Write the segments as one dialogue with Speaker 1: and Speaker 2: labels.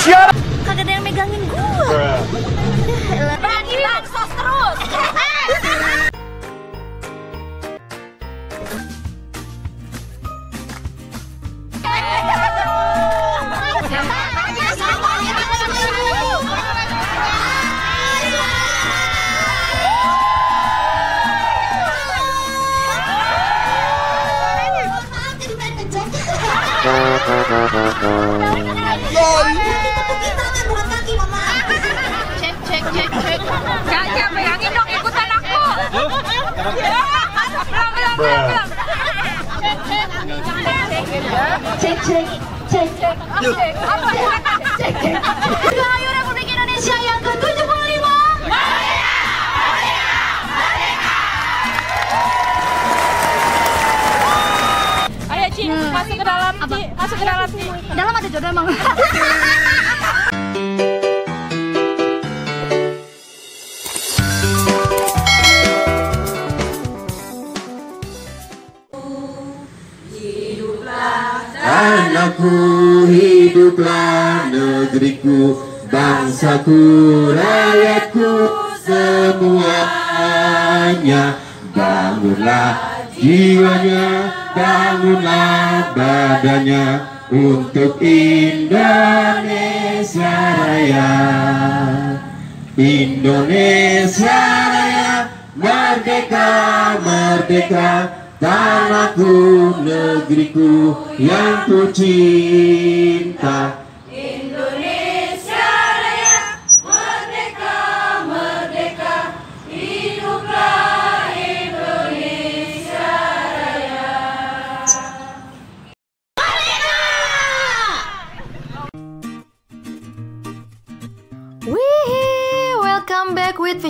Speaker 1: Shut up!
Speaker 2: Kagak ada yang megangin gua. Bagi bansos terus.
Speaker 3: Cek, cek, cek, cek. Gak, gak, pegangin dong, ikutan aku. Ya, pelan, pelan, pelan, pelan. Cek, cek.
Speaker 2: Cek cek cek cek.
Speaker 3: Cek, apa sih?
Speaker 2: Cek cek. Rahayu Republik Indonesia yang ke-75.
Speaker 3: Ayo, Ci, masuk ke dalam, Ci. Masuk ke dalam, Ci.
Speaker 2: Dalam ada jodoh emang.
Speaker 4: Bangsaku, rakyatku semuanya. Bangunlah jiwanya, bangunlah badannya Untuk Indonesia Raya. Indonesia Raya Merdeka, merdeka. Tanahku, negeriku yang ku cinta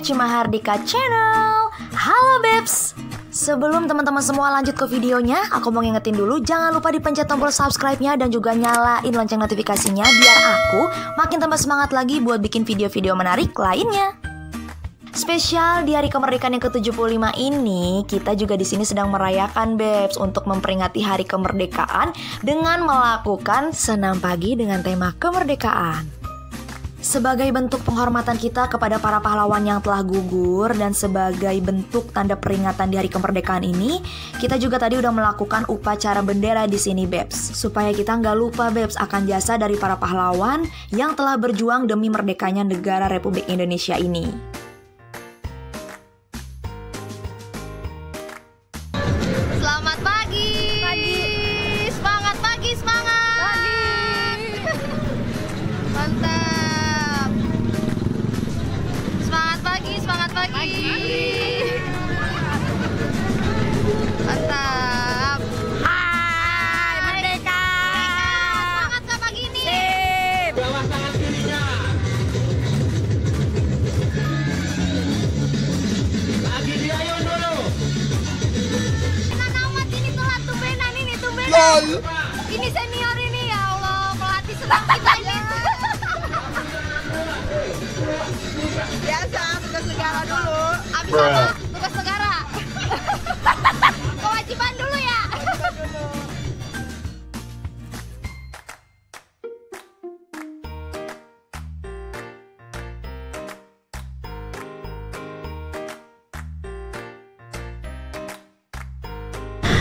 Speaker 2: Vici Mahardika Channel. Halo Babes. Sebelum teman-teman semua lanjut ke videonya, aku mau ngingetin dulu jangan lupa dipencet tombol subscribe-nya dan juga nyalain lonceng notifikasinya biar aku makin tambah semangat lagi buat bikin video-video menarik lainnya. Spesial di hari kemerdekaan yang ke-75 ini, kita juga di sini sedang merayakan Babes untuk memperingati hari kemerdekaan dengan melakukan senam pagi dengan tema kemerdekaan. Sebagai bentuk penghormatan kita kepada para pahlawan yang telah gugur dan sebagai bentuk tanda peringatan di hari kemerdekaan ini, kita juga tadi udah melakukan upacara bendera di sini, Babes. Supaya kita nggak lupa, Babes, akan jasa dari para pahlawan yang telah berjuang demi merdekanya negara Republik Indonesia ini.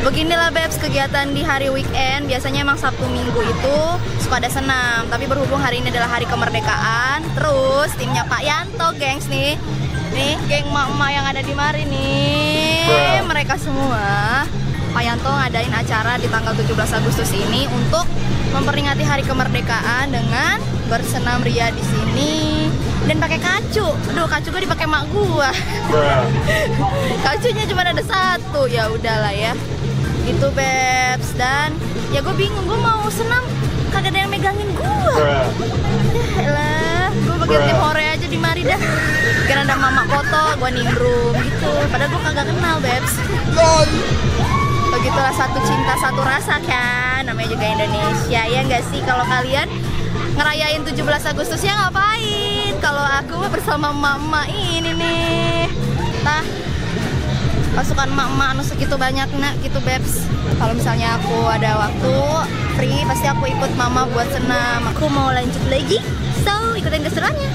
Speaker 2: Beginilah Babes kegiatan di hari weekend Biasanya emang Sabtu Minggu itu suka ada senam Tapi berhubung hari ini adalah hari kemerdekaan Terus timnya Pak Yanto gengs nih Nih geng emak-emak yang ada di mari nih Mereka semua Pak Yanto ngadain acara di tanggal 17 Agustus ini Untuk memperingati hari kemerdekaan dengan bersenam ria di sini dan pakai kacu. Aduh, kacu gue dipakai mak gua. Kacunya cuma ada satu. Ya udahlah ya. Gitu, Bebs. Dan ya gue bingung, gue mau senam kagak ada yang megangin gua. Yaelah, gue bagian tim hore aja di mari dah. Kira ada mama foto, gue nimbrung gitu. Padahal gue kagak kenal, Bebs. Begitulah satu cinta satu rasa kan Namanya juga Indonesia Ya nggak sih kalau kalian ngerayain 17 Agustusnya ngapain? Kalau aku bersama mama ini nih Tah pasukan emak-emak anu segitu banyaknya gitu Bebs. Kalau misalnya aku ada waktu free pasti aku ikut mama buat senam. Aku mau lanjut lagi so ikutin keseruannya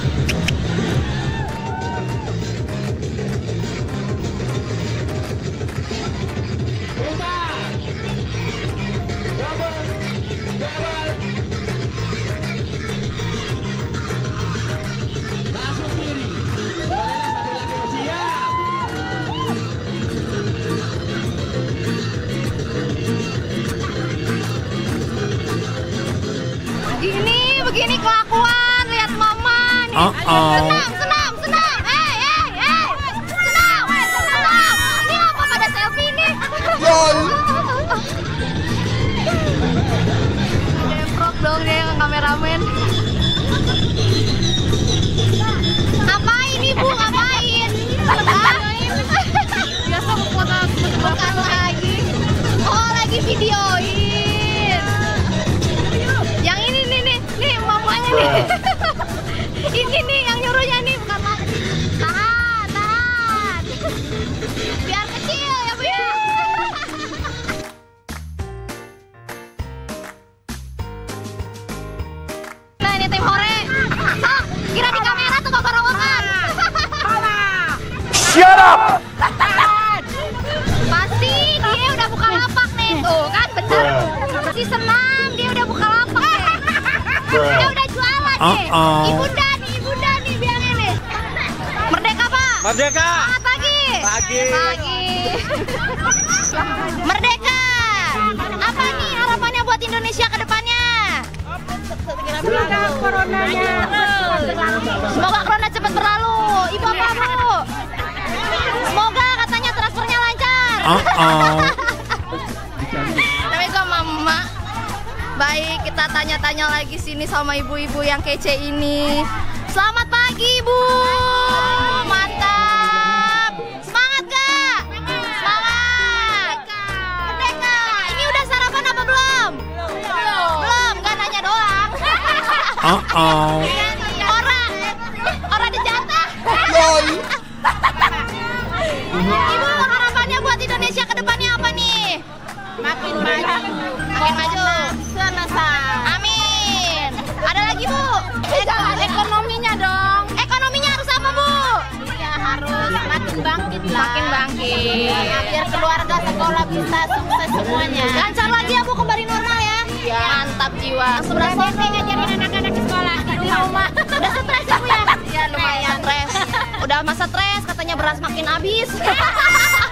Speaker 2: udah jualan nih
Speaker 4: Uh-oh.
Speaker 2: ibunda nih ibunda nih bilangnya nih merdeka pak
Speaker 4: Merdeka!
Speaker 2: selamat pagi
Speaker 4: Pagi.
Speaker 2: pagi merdeka apa nih harapannya buat Indonesia ke depannya Semoga corona cepat berlalu. Ibu apa bu? Semoga katanya transfernya lancar. Sama mama. Baik, kita tanya-tanya lagi sini sama ibu-ibu yang kece ini. Selamat pagi, Bu. Mantap. Semangat, Kak. Semangat. Merdeka. Ini udah sarapan apa belum? Belum. Kan nanya doang.
Speaker 4: Uh-oh.
Speaker 2: Orang. Orang dijatah. Ibu, Makin maju. Makin maju. Amin. Ada lagi, Bu? ekonominya dong. Ekonominya harus apa, Bu?
Speaker 3: Ya harus makin bangkit lah.
Speaker 2: Makin bangkit.
Speaker 3: Biar keluarga sekolah bisa sukses semuanya.
Speaker 2: Lancar lagi ya, Bu, kembali normal ya.
Speaker 3: Iya.
Speaker 2: Mantap jiwa.
Speaker 3: Berarti
Speaker 2: sana.
Speaker 3: ngajarin anak-anak di sekolah di rumah.
Speaker 2: Udah stres ya, Bu ya?
Speaker 3: Iya, lumayan.
Speaker 2: Stres. Udah masa stres, katanya beras makin habis.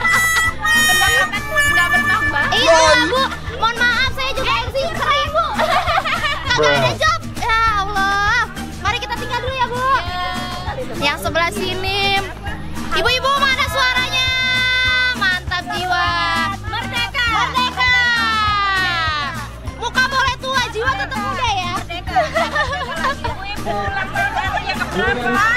Speaker 3: Bertambah.
Speaker 2: Iya, Bu. Mohon maaf, saya juga MC keren, Bu. Kagak ada job. Ya Allah. Mari kita tinggal dulu ya, Bu. Yang sebelah sini. Ibu-ibu mana suaranya? Mantap jiwa.
Speaker 3: Merdeka.
Speaker 2: Merdeka. Muka boleh tua, jiwa tetap muda ya.
Speaker 3: Ibu-ibu langsung ya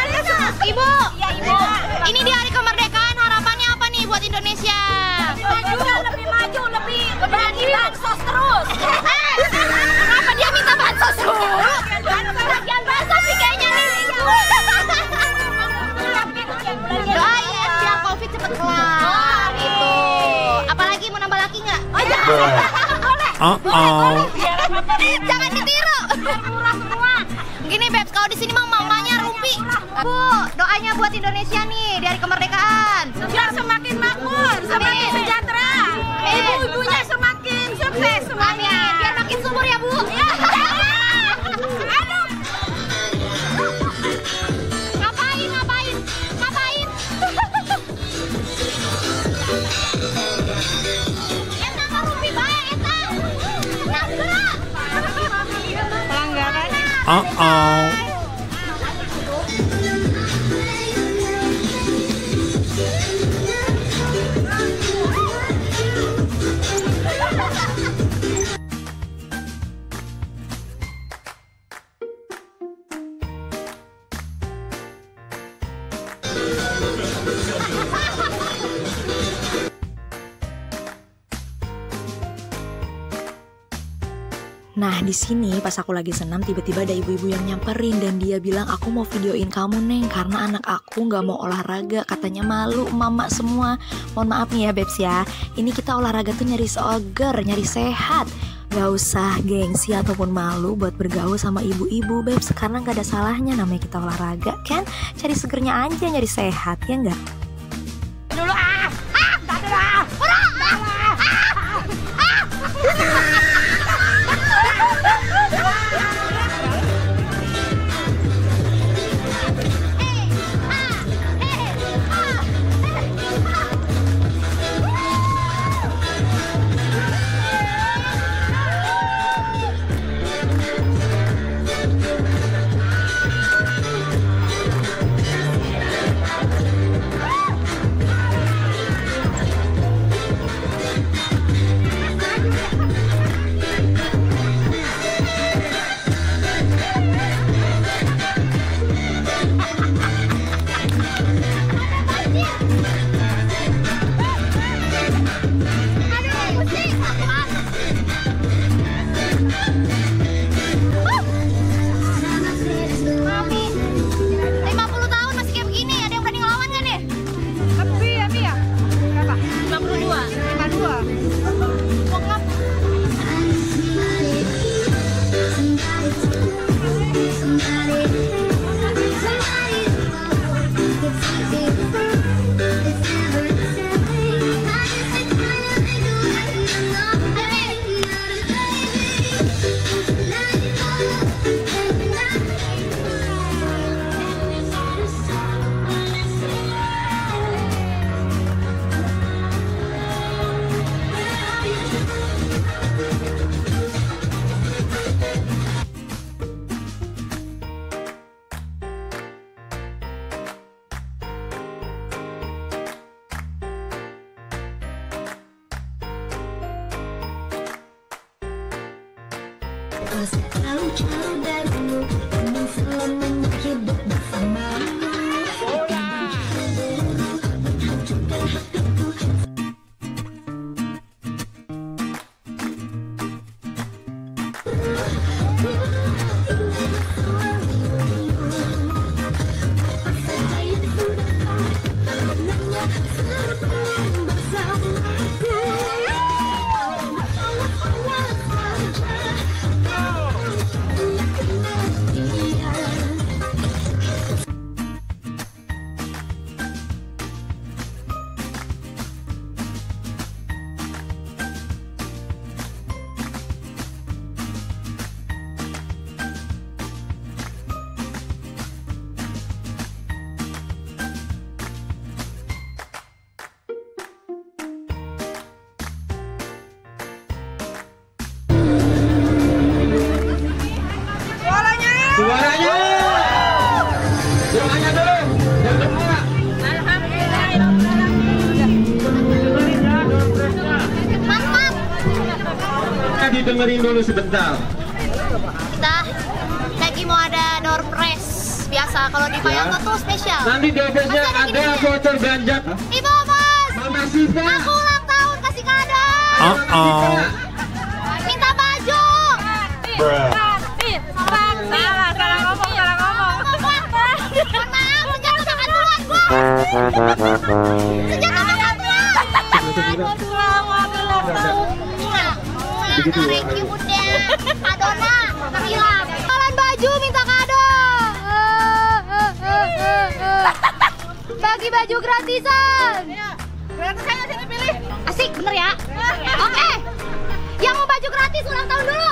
Speaker 3: bansos terus.
Speaker 2: Kenapa dia minta bansos dulu? Bagian bansos sih kayaknya nih. Doain biar covid cepet kelar gitu. Apalagi mau nambah laki nggak? Oh jangan.
Speaker 4: Uh-oh.
Speaker 2: Jangan ditiru. Gini Bebs, kalau di sini mah mamanya rumpi. Bu, doanya buat Indonesia nih di hari kemerdekaan.
Speaker 3: Biar semakin makmur, semakin sejahtera. Ibu-ibunya Pelanggaran.
Speaker 4: Uh-oh.
Speaker 1: Nah di sini pas aku lagi senam tiba-tiba ada ibu-ibu yang nyamperin dan dia bilang aku mau videoin kamu neng karena anak aku nggak mau olahraga katanya malu mama semua. Mohon maaf nih ya Bebs ya. Ini kita olahraga tuh nyari seger, nyari sehat. Gak usah gengsi ataupun malu buat bergaul sama ibu-ibu Bebs Karena gak ada salahnya namanya kita olahraga kan Cari segernya aja nyari sehat ya nggak?
Speaker 5: Dulu ah. Ah, tak dulu ah. Ura.
Speaker 2: Mami,
Speaker 4: Ha ha
Speaker 2: ha!
Speaker 4: Kita didengerin dulu sebentar.
Speaker 2: kita lagi mau ada door press Biasa, kalau di Payangko tuh spesial
Speaker 4: Nanti
Speaker 2: Masih ada
Speaker 4: ada voucher belanja.
Speaker 2: Ibu bos,
Speaker 4: Mama Siva.
Speaker 2: aku ulang tahun kasih kado
Speaker 6: Uh-oh.
Speaker 2: Minta baju
Speaker 6: Bruh.
Speaker 5: Salah, salah ngomong, salah ngomong.
Speaker 2: Mohon maaf, sejak makan duluan gua Sejak duluan
Speaker 5: Selamat ulang tahun.
Speaker 2: Begitu ya Thank bunda Kalian baju minta kado Bagi baju gratisan
Speaker 5: Berarti saya sini pilih.
Speaker 2: Asik bener ya Oke Yang mau baju gratis ulang tahun dulu.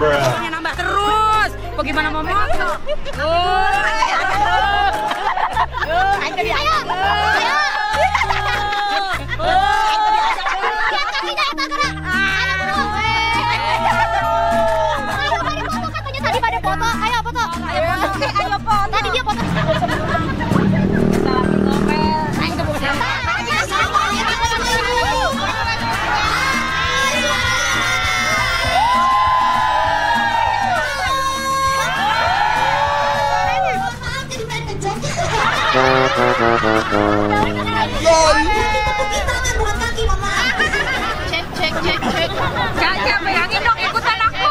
Speaker 5: Pokoknya nambah terus. Bagaimana mau moto? Oh,
Speaker 2: Ayo Ayo Ayo Lihat kakinya ya gerak Ayo foto Ayo foto Ayo foto Ayo foto Tadi dia foto.
Speaker 5: Cek, cek, cek, cek. Dong ikutan aku.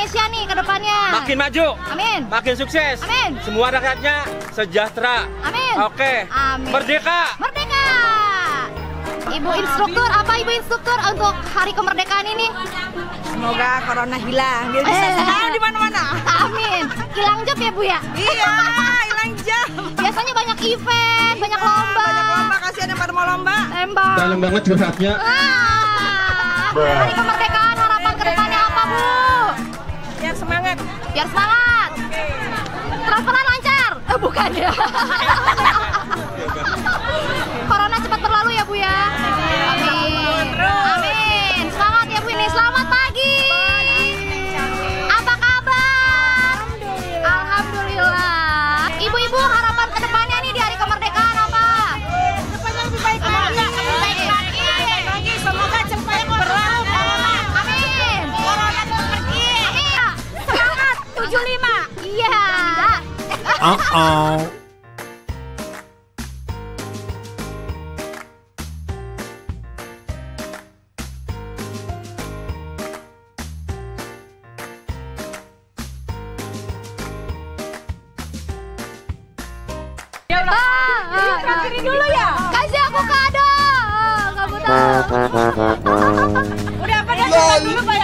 Speaker 7: Indonesia
Speaker 2: nih ke depannya.
Speaker 4: Makin maju.
Speaker 2: Amin.
Speaker 4: Makin sukses.
Speaker 2: Amin.
Speaker 4: Semua rakyatnya sejahtera.
Speaker 2: Amin.
Speaker 4: Oke.
Speaker 2: Amin.
Speaker 4: Merdeka.
Speaker 2: Merdeka. Ibu instruktur, apa ibu instruktur untuk hari kemerdekaan ini?
Speaker 3: Semoga corona hilang. Biar bisa
Speaker 2: Eh.
Speaker 3: senang di mana-mana.
Speaker 2: Amin. Hilang job ya bu ya?
Speaker 3: Iya, hilang jam.
Speaker 2: Biasanya banyak event, banyak lomba.
Speaker 3: Banyak lomba, kasihan yang pada mau lomba.
Speaker 2: Tembak.
Speaker 4: Dalam banget curhatnya.
Speaker 2: Ah, hari kemerdekaan
Speaker 3: Biar semangat.
Speaker 2: Transferan lancar. Eh bukan ya.
Speaker 6: Uh-oh.
Speaker 2: Ah, ah,
Speaker 3: Traktirin dulu ya.
Speaker 2: Kasih aku kado. Kamu tahu.
Speaker 3: Udah pada dulu Yanto. Ayo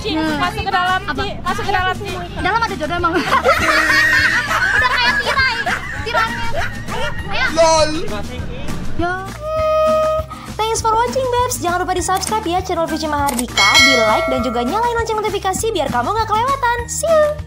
Speaker 3: Ci, masuk ke dalam
Speaker 2: Apa?
Speaker 3: Ci, masuk ke dalam Ci.
Speaker 2: Dalam ada jodoh emang. Udah kayak tirai. Tirainya. Ayo.
Speaker 1: Ya. Thanks for watching, Babes. Jangan lupa di subscribe ya channel Vici Mahardika, di like dan juga nyalain lonceng notifikasi biar kamu gak kelewatan. See you!